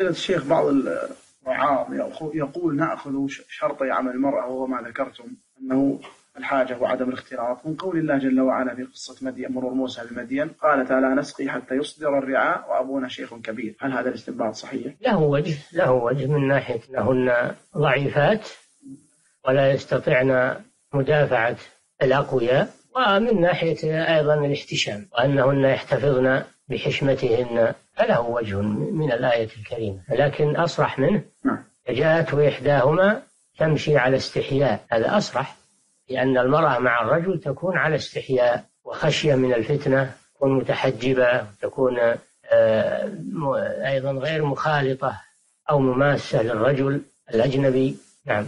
الشيخ بعض الرعاة يقول نأخذ شرطي عمل المرأة وهو ما ذكرتم أنه الحاجة وعدم الاختلاط. من قول الله جل وعلا في قصة مدين مرور موسى بمدين قال تعالى نسقي حتى يصدر الرعاء وأبونا شيخ كبير. هل هذا الاستنباط صحيح؟ له وجه له وجه. من ناحية أنهن ضعيفات ولا يستطعن مدافعة الأقوياء ومن ناحية أيضا الاحتشام وأنهن يحتفظن بحشمتهن فله وجه من الآية الكريمة. لكن أصرح منه. نعم. جاءت إحداهما تمشي على استحياء. هذا أصرح لأن المرأة مع الرجل تكون على استحياء وخشية من الفتنة تكون متحجبة تكون آه، أيضا غير مخالطة أو مماسة للرجل الأجنبي. نعم.